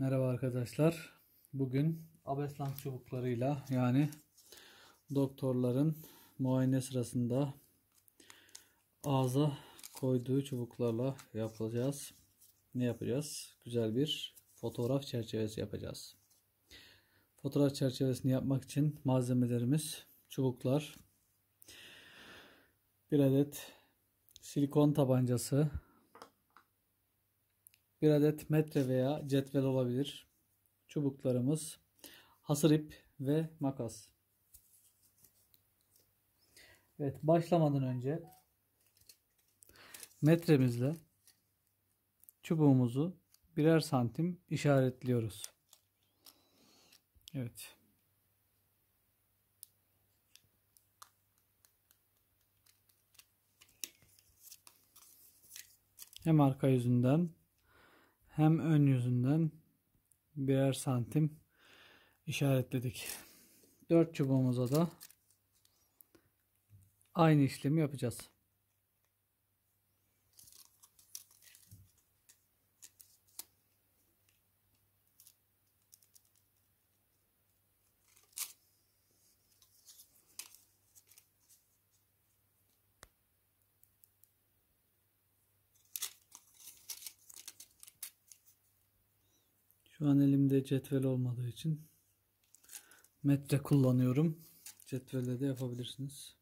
Merhaba arkadaşlar. Bugün abeslan çubuklarıyla yani doktorların muayene sırasında ağza koyduğu çubuklarla yapacağız. Ne yapacağız? Güzel bir fotoğraf çerçevesi yapacağız. Fotoğraf çerçevesini yapmak için malzemelerimiz çubuklar, bir adet silikon tabancası, bir adet metre veya cetvel olabilir. Çubuklarımız, hasır ip ve makas. Evet, başlamadan önce metremizle çubuğumuzu birer santim işaretliyoruz. Evet. Hem arka yüzünden hem ön yüzünden birer santim işaretledik. Dört çubuğumuza da aynı işlemi yapacağız. Şu an elimde cetvel olmadığı için metre kullanıyorum. Cetvelle de yapabilirsiniz.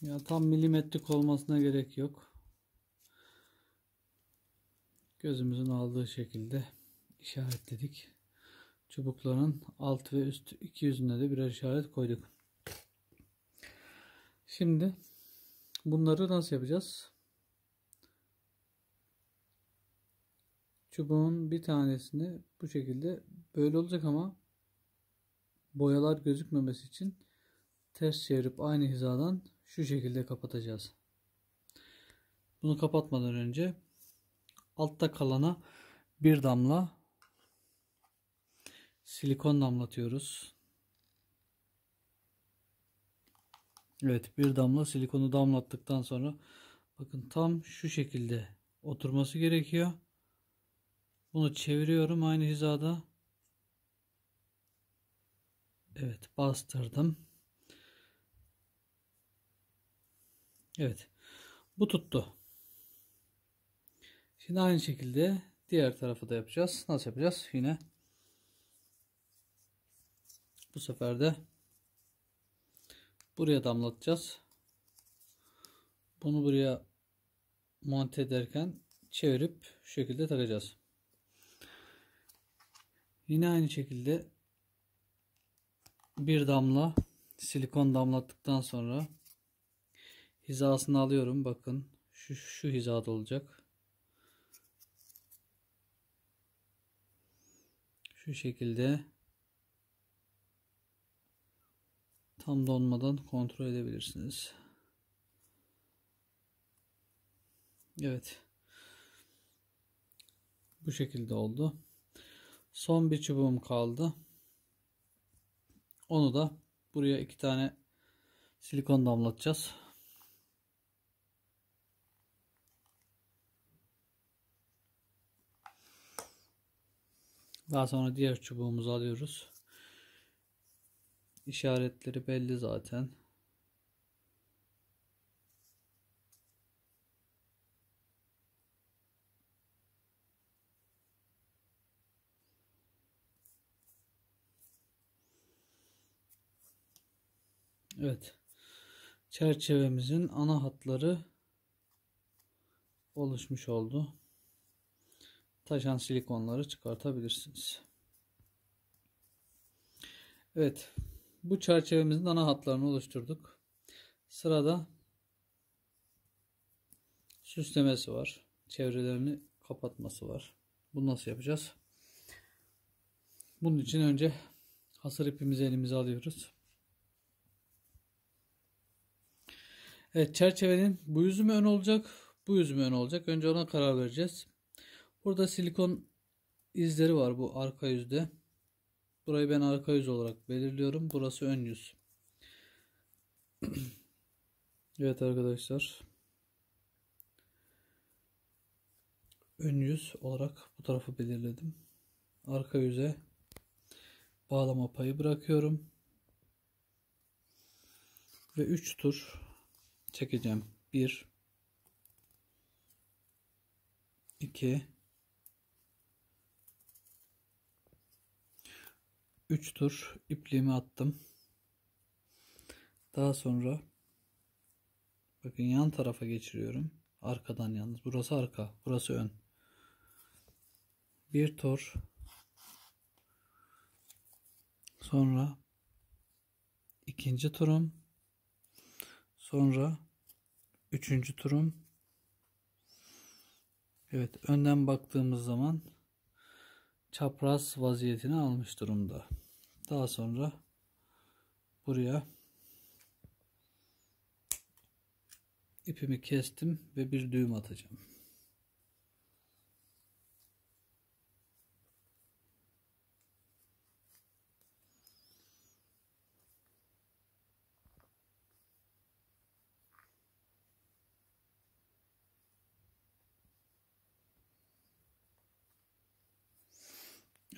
Ya tam milimetrik olmasına gerek yok. Gözümüzün aldığı şekilde işaretledik. Çubukların alt ve üst iki yüzüne de birer işaret koyduk. Şimdi bunları nasıl yapacağız? Çubuğun bir tanesini bu şekilde böyle olacak ama boyalar gözükmemesi için ters çevirip aynı hizadan şu şekilde kapatacağız. Bunu kapatmadan önce altta kalana bir damla silikon damlatıyoruz. Evet bir damla silikonu damlattıktan sonra bakın tam şu şekilde oturması gerekiyor. Bunu çeviriyorum aynı hizada. Evet bastırdım. Evet. Bu tuttu. Şimdi aynı şekilde diğer tarafı da yapacağız. Nasıl yapacağız? Yine bu sefer de buraya damlatacağız. Bunu buraya monte ederken çevirip şu şekilde takacağız. Yine aynı şekilde bir damla silikon damlattıktan sonra hizasını alıyorum. Bakın şu, şu hizada olacak. Şu şekilde tam donmadan kontrol edebilirsiniz. Evet. Bu şekilde oldu. Son bir çubuğum kaldı. Onu da buraya iki tane silikon damlatacağız. Daha sonra diğer çubuğumuzu alıyoruz. İşaretleri belli zaten. Evet. Çerçevemizin ana hatları oluşmuş oldu. Taşan silikonları çıkartabilirsiniz. Evet. Bu çerçevemizin ana hatlarını oluşturduk. Sırada süslemesi var. Çevrelerini kapatması var. Bunu nasıl yapacağız? Bunun için önce hasır ipimizi elimize alıyoruz. Evet çerçevenin bu yüzü mü ön olacak, bu yüzü mü ön olacak? Önce ona karar vereceğiz. Burada silikon izleri var bu arka yüzde. Burayı ben arka yüz olarak belirliyorum. Burası ön yüz. evet arkadaşlar. ön yüz olarak bu tarafı belirledim. Arka yüze bağlama payı bırakıyorum. Ve 3 tur çekeceğim. 1 2 3 tur ipliğimi attım. Daha sonra bakın yan tarafa geçiriyorum. Arkadan yalnız. Burası arka. Burası ön. Bir tur. Sonra ikinci turum. Sonra üçüncü turum. Evet önden baktığımız zaman çapraz vaziyetini almış durumda. Daha sonra buraya ipimi kestim ve bir düğüm atacağım.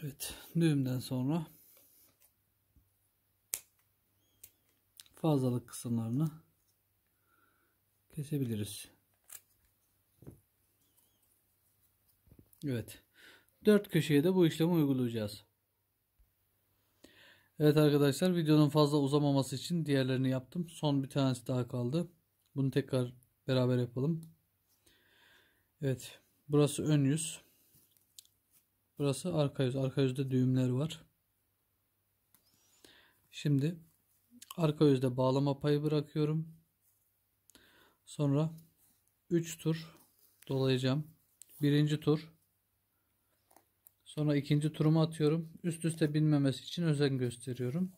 Evet, düğümden sonra fazlalık kısımlarını kesebiliriz. Evet. Dört köşeye de bu işlemi uygulayacağız. Evet arkadaşlar videonun fazla uzamaması için diğerlerini yaptım. Son bir tanesi daha kaldı. Bunu tekrar beraber yapalım. Evet. Burası ön yüz. Burası arka yüz. Arka yüzde düğümler var. Şimdi arka yüzde bağlama payı bırakıyorum. Sonra 3 tur dolayacağım. Birinci tur. Sonra ikinci turumu atıyorum. Üst üste binmemesi için özen gösteriyorum.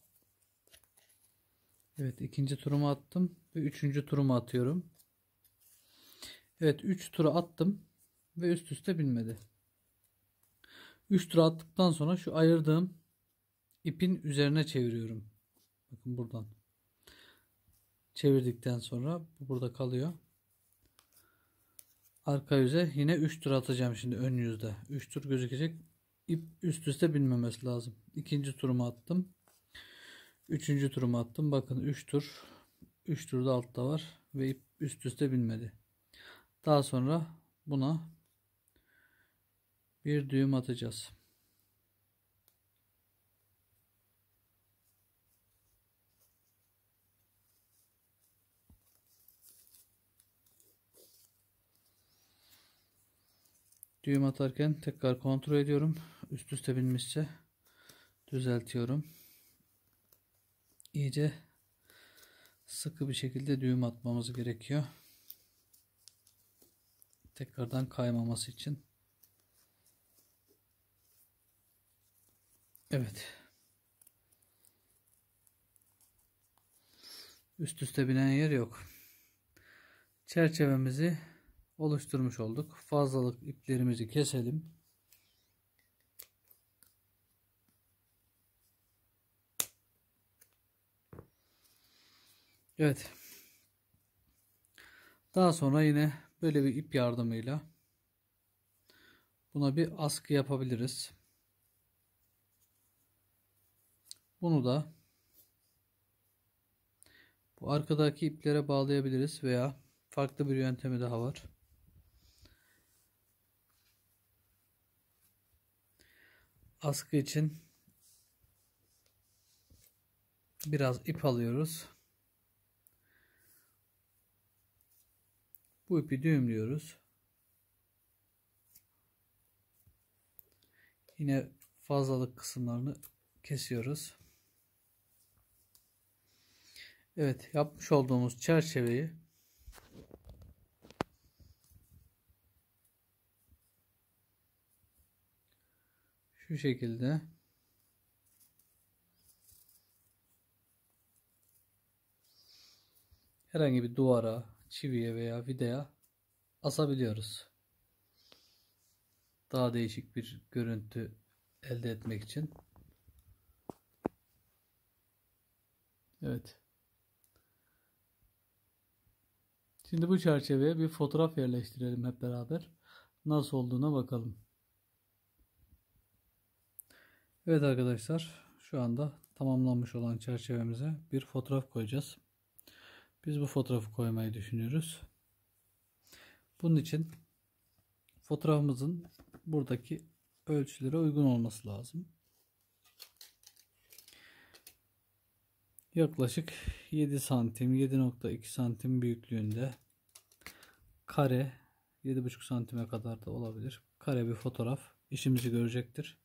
Evet ikinci turumu attım ve üçüncü turumu atıyorum. Evet 3 turu attım ve üst üste binmedi. 3 tur attıktan sonra şu ayırdığım ipin üzerine çeviriyorum. Bakın buradan. Çevirdikten sonra bu burada kalıyor. Arka yüze yine 3 tur atacağım şimdi ön yüzde. 3 tur gözükecek. İp üst üste binmemesi lazım. İkinci turumu attım. Üçüncü turumu attım. Bakın 3 tur. 3 tur da altta var. Ve ip üst üste binmedi. Daha sonra buna bir düğüm atacağız. Düğüm atarken tekrar kontrol ediyorum. Üst üste binmişse düzeltiyorum. İyice sıkı bir şekilde düğüm atmamız gerekiyor. Tekrardan kaymaması için. Evet. Üst üste binen yer yok. Çerçevemizi oluşturmuş olduk. Fazlalık iplerimizi keselim. Evet. Daha sonra yine böyle bir ip yardımıyla buna bir askı yapabiliriz. Bunu da bu arkadaki iplere bağlayabiliriz veya farklı bir yöntemi daha var. askı için biraz ip alıyoruz. Bu ipi düğümlüyoruz. Yine fazlalık kısımlarını kesiyoruz. Evet yapmış olduğumuz çerçeveyi şu şekilde herhangi bir duvara, çiviye veya vidaya asabiliyoruz. Daha değişik bir görüntü elde etmek için. Evet. Şimdi bu çerçeveye bir fotoğraf yerleştirelim hep beraber. nasıl olduğuna bakalım. Evet arkadaşlar şu anda tamamlanmış olan çerçevemize bir fotoğraf koyacağız. Biz bu fotoğrafı koymayı düşünüyoruz. Bunun için fotoğrafımızın buradaki ölçülere uygun olması lazım. Yaklaşık 7 santim 7.2 santim büyüklüğünde kare 7.5 santime kadar da olabilir. Kare bir fotoğraf işimizi görecektir.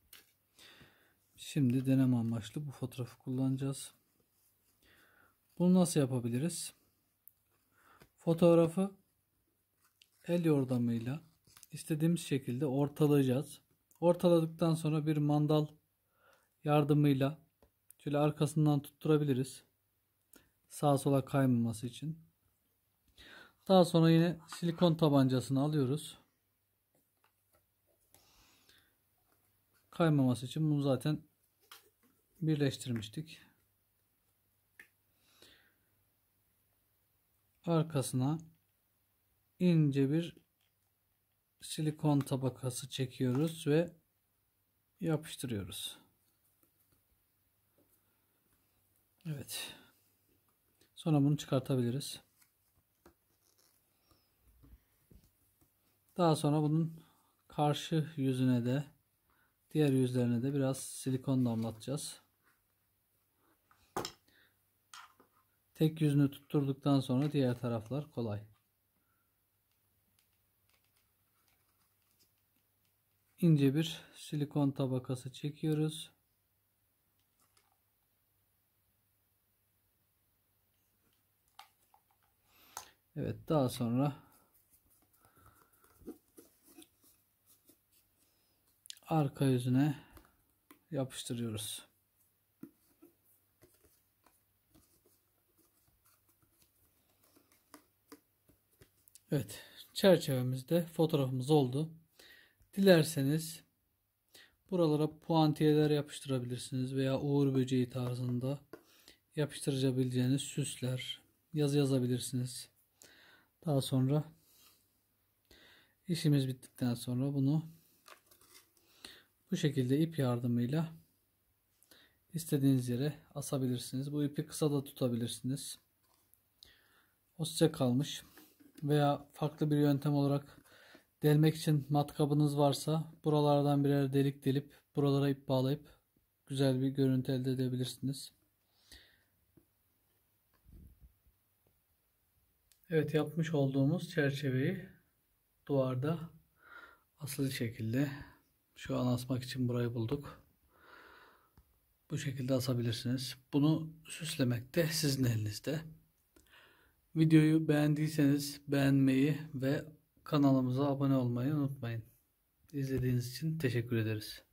Şimdi deneme amaçlı bu fotoğrafı kullanacağız. Bunu nasıl yapabiliriz? Fotoğrafı el yordamıyla istediğimiz şekilde ortalayacağız. Ortaladıktan sonra bir mandal yardımıyla şöyle arkasından tutturabiliriz. Sağa sola kaymaması için. Daha sonra yine silikon tabancasını alıyoruz. Kaymaması için bunu zaten birleştirmiştik. Arkasına ince bir silikon tabakası çekiyoruz ve yapıştırıyoruz. Evet. Sonra bunu çıkartabiliriz. Daha sonra bunun karşı yüzüne de diğer yüzlerine de biraz silikon damlatacağız. Tek yüzünü tutturduktan sonra diğer taraflar kolay. ince bir silikon tabakası çekiyoruz. Evet daha sonra arka yüzüne yapıştırıyoruz. Evet çerçevemizde fotoğrafımız oldu. Dilerseniz buralara puantiyeler yapıştırabilirsiniz veya uğur böceği tarzında yapıştırabileceğiniz süsler yazı yazabilirsiniz. Daha sonra işimiz bittikten sonra bunu bu şekilde ip yardımıyla istediğiniz yere asabilirsiniz. Bu ipi kısa da tutabilirsiniz. O size kalmış. Veya farklı bir yöntem olarak delmek için matkabınız varsa buralardan birer delik delip buralara ip bağlayıp güzel bir görüntü elde edebilirsiniz. Evet yapmış olduğumuz çerçeveyi duvarda asılı şekilde şu an asmak için burayı bulduk. Bu şekilde asabilirsiniz. Bunu süslemek de sizin elinizde. Videoyu beğendiyseniz beğenmeyi ve kanalımıza abone olmayı unutmayın. İzlediğiniz için teşekkür ederiz.